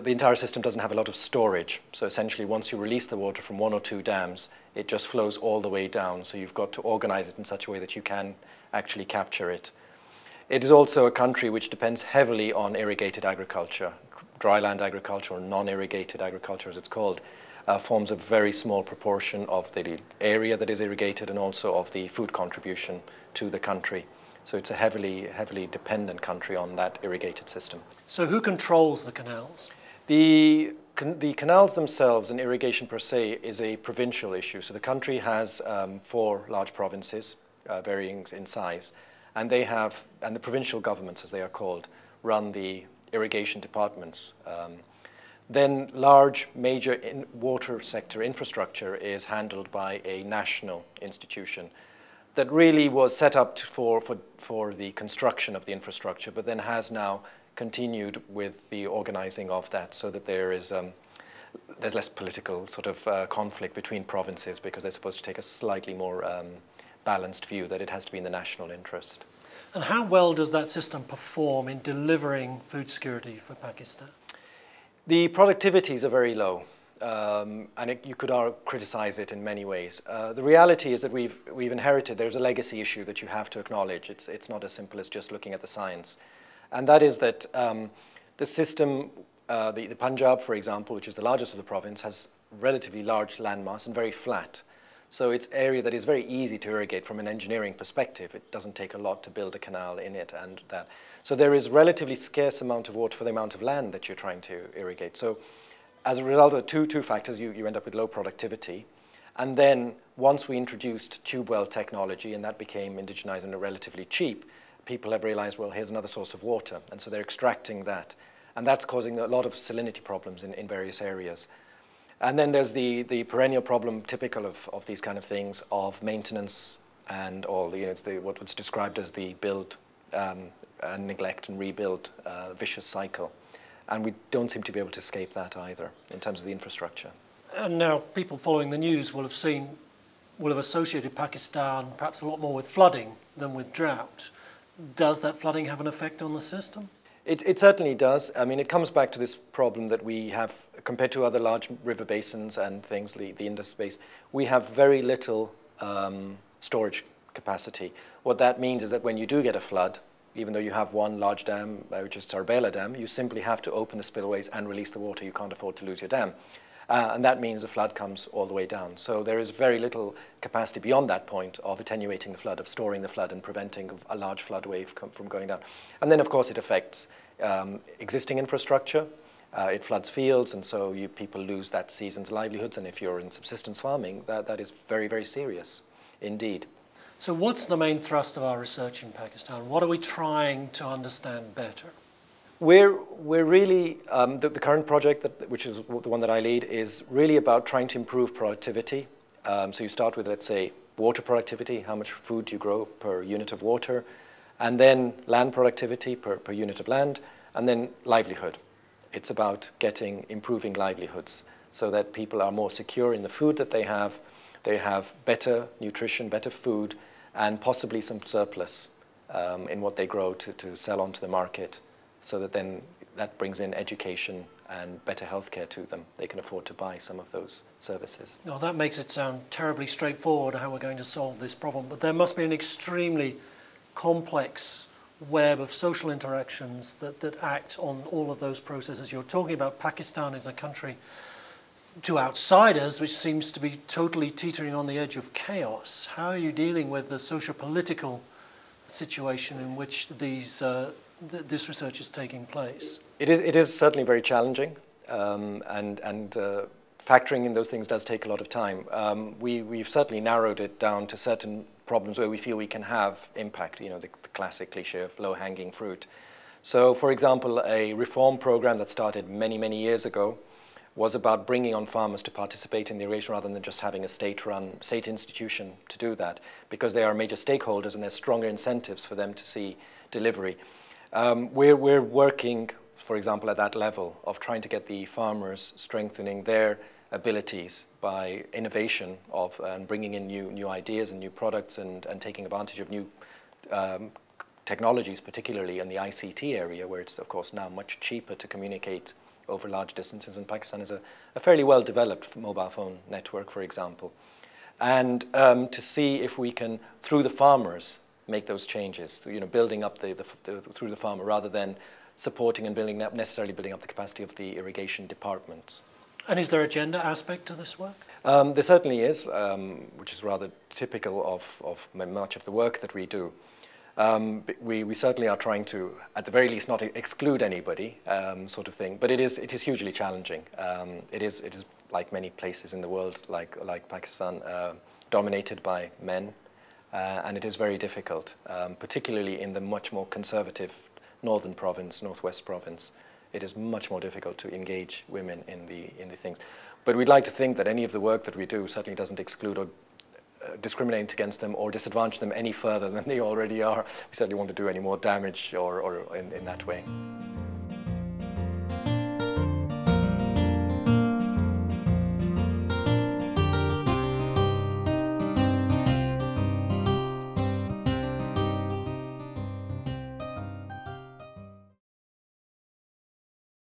the, entire system doesn't have a lot of storage. So essentially, once you release the water from one or two dams, it just flows all the way down. So you've got to organize it in such a way that you can actually capture it. It is also a country which depends heavily on irrigated agriculture. Dryland agriculture, or non-irrigated agriculture as it's called, uh, forms a very small proportion of the area that is irrigated and also of the food contribution to the country. So it's a heavily, heavily dependent country on that irrigated system. So who controls the canals? The, the canals themselves and irrigation per se is a provincial issue. So the country has um, four large provinces, uh, varying in size, and they have, and the provincial governments, as they are called, run the irrigation departments. Um, then large major water sector infrastructure is handled by a national institution that really was set up for, for, for the construction of the infrastructure, but then has now continued with the organizing of that so that there is um, there's less political sort of uh, conflict between provinces because they're supposed to take a slightly more um, balanced view that it has to be in the national interest. And how well does that system perform in delivering food security for Pakistan? The productivities are very low. Um, and it, you could criticize it in many ways. Uh, the reality is that we've, we've inherited, there's a legacy issue that you have to acknowledge. It's, it's not as simple as just looking at the science. And that is that um, the system, uh, the, the Punjab, for example, which is the largest of the province, has relatively large landmass and very flat. So it's area that is very easy to irrigate from an engineering perspective. It doesn't take a lot to build a canal in it and that. So there is relatively scarce amount of water for the amount of land that you're trying to irrigate. So as a result of two, two factors, you, you end up with low productivity. And then once we introduced tube well technology and that became indigenized and relatively cheap, people have realized, well, here's another source of water. And so they're extracting that. And that's causing a lot of salinity problems in, in various areas. And then there's the, the perennial problem typical of, of these kind of things of maintenance and all, you know, it's the, what was described as the build um, and neglect and rebuild uh, vicious cycle. And we don't seem to be able to escape that either in terms of the infrastructure. And now people following the news will have seen, will have associated Pakistan perhaps a lot more with flooding than with drought. Does that flooding have an effect on the system? It, it certainly does. I mean, it comes back to this problem that we have, compared to other large river basins and things, the, the Indus Basin, we have very little um, storage capacity. What that means is that when you do get a flood, even though you have one large dam, uh, which is Tarbela Dam, you simply have to open the spillways and release the water. You can't afford to lose your dam. Uh, and that means the flood comes all the way down. So there is very little capacity beyond that point of attenuating the flood, of storing the flood and preventing a large flood wave from going down. And then, of course, it affects um, existing infrastructure. Uh, it floods fields, and so you, people lose that season's livelihoods. And if you're in subsistence farming, that, that is very, very serious indeed. So what's the main thrust of our research in Pakistan? What are we trying to understand better? We're, we're really, um, the, the, current project, that, which is the one that I lead, is really about trying to improve productivity. Um, so you start with, let's say, water productivity, how much food you grow per unit of water, and then land productivity per, per unit of land, and then livelihood. It's about getting, improving livelihoods so that people are more secure in the food that they have, they have better nutrition, better food, and possibly some surplus um, in what they grow to, to sell onto the market so that then that brings in education and better healthcare to them. They can afford to buy some of those services. Now that makes it sound terribly straightforward how we're going to solve this problem, but there must be an extremely complex web of social interactions that, that act on all of those processes. You're talking about Pakistan as a country to outsiders, which seems to be totally teetering on the edge of chaos. How are you dealing with the socio-political situation in which these uh, th this research is taking place? It is, it is certainly very challenging, um, and, and uh, factoring in those things does take a lot of time. Um, we, we've certainly narrowed it down to certain problems where we feel we can have impact, you know, the, the classic cliche of low-hanging fruit. So, for example, a reform program that started many, many years ago was about bringing on farmers to participate in the irrigation rather than just having a state-run, state institution to do that, because they are major stakeholders and there's stronger incentives for them to see delivery. Um, we're, we're working, for example, at that level of trying to get the farmers strengthening their abilities by innovation of and bringing in new, new ideas and new products and, and taking advantage of new um, technologies, particularly in the ICT area, where it's, of course, now much cheaper to communicate over large distances, and Pakistan has a, a fairly well developed mobile phone network, for example. And um, to see if we can, through the farmers, make those changes, you know, building up the, the, the, through the farmer rather than supporting and building up, necessarily building up the capacity of the irrigation departments. And is there a gender aspect to this work? Um, there certainly is, um, which is rather typical of, of much of the work that we do. Um, we, we certainly are trying to, at the very least, not exclude anybody, um, sort of thing. But it is, it is hugely challenging. Um, it, is, it is like many places in the world, like, like Pakistan, uh, dominated by men. Uh, and it is very difficult, um, particularly in the much more conservative northern province, northwest province. It is much more difficult to engage women in the, in the things. But we'd like to think that any of the work that we do certainly doesn't exclude or uh, discriminate against them or disadvantage them any further than they already are. We certainly want to do any more damage or, or in, in that way.